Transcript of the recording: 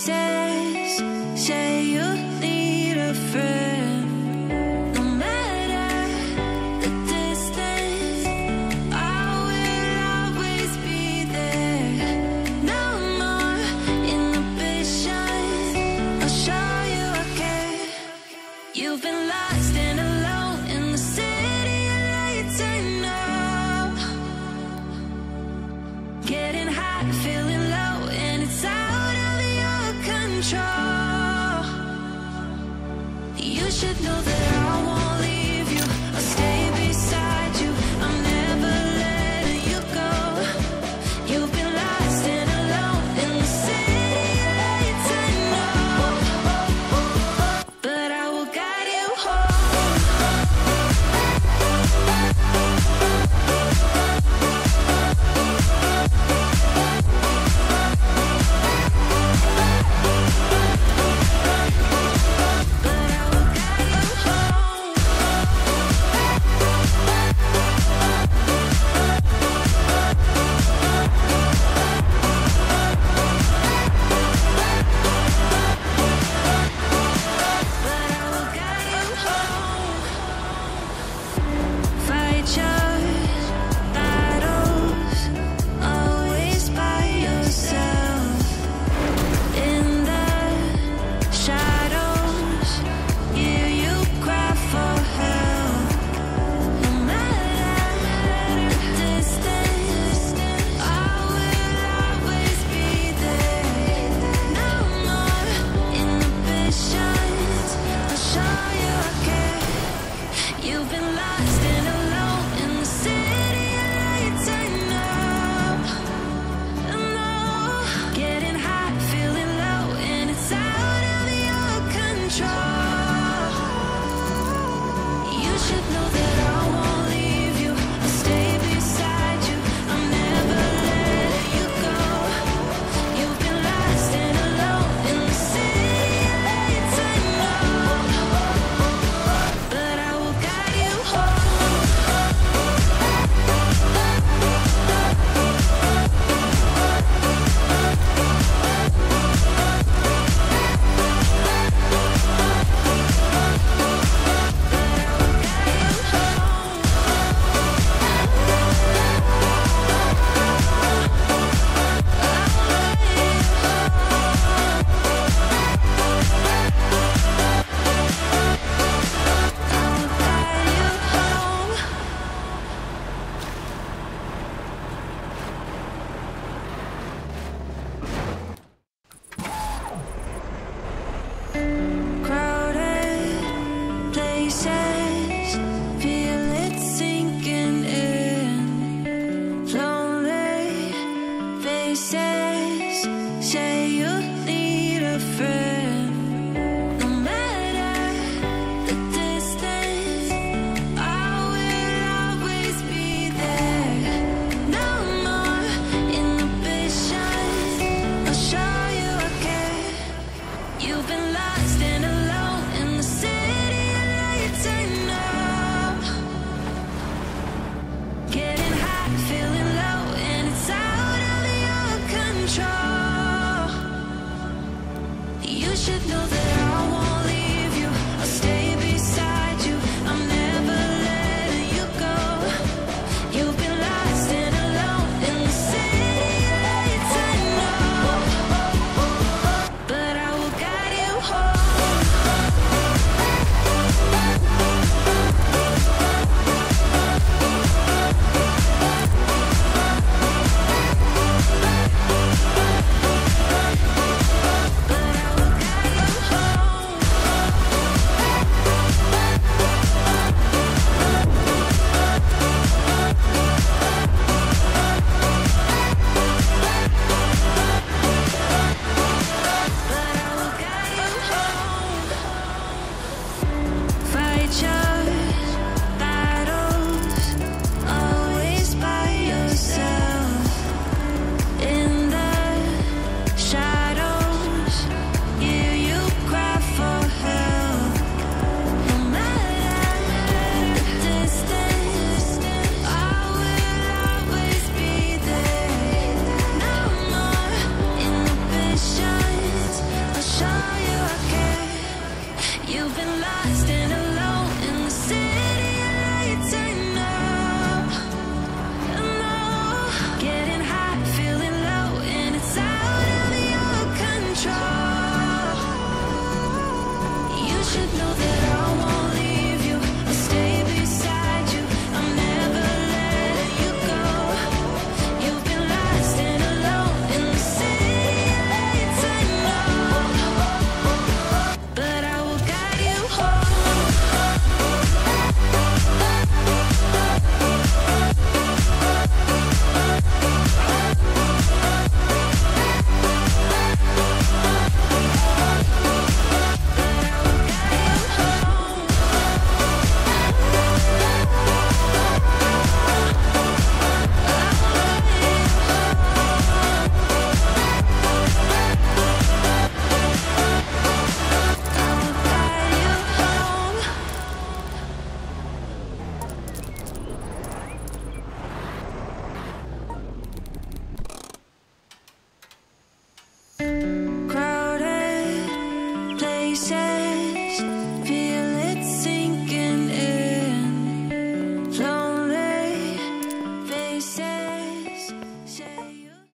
says, say you need a friend. No matter the distance, I will always be there. No more inhibitions. I'll show you I care. You've been lost. feel that